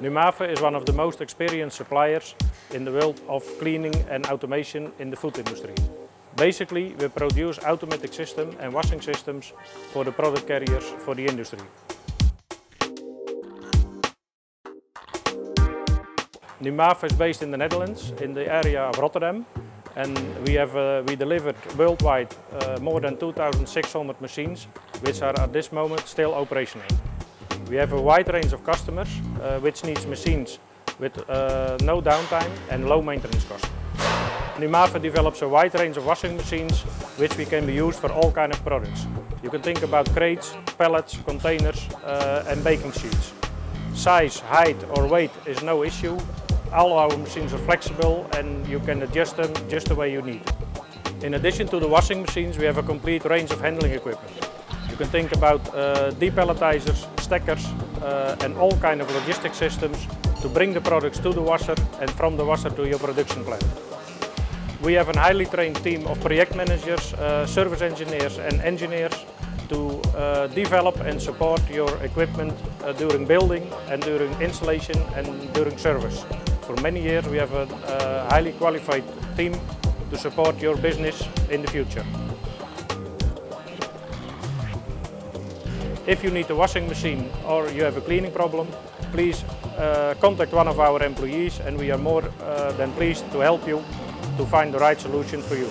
Numafa is one of the most experienced suppliers in the world of cleaning and automation in the food industry. Basically, we produce automatic systems and washing systems for the product carriers for the industry. Numafa is based in the Netherlands, in the area of Rotterdam. And we have uh, we delivered worldwide uh, more than 2,600 machines, which are at this moment still operational. We have a wide range of customers uh, which needs machines with uh, no downtime and low maintenance cost. Numafa develops a wide range of washing machines which we can be used for all kind of products. You can think about crates, pallets, containers uh, and baking sheets. Size, height or weight is no issue. All our machines are flexible and you can adjust them just the way you need. In addition to the washing machines we have a complete range of handling equipment. You can think about uh, depalletizers, stackers and all kind of logistic systems to bring the products to the washer and from the washer to your production plant. We have a highly trained team of project managers, uh, service engineers and engineers to uh, develop and support your equipment uh, during building and during installation and during service. For many years we have a highly qualified team to support your business in the future. If you need a washing machine or you have a cleaning problem, please uh, contact one of our employees and we are more uh, than pleased to help you to find the right solution for you.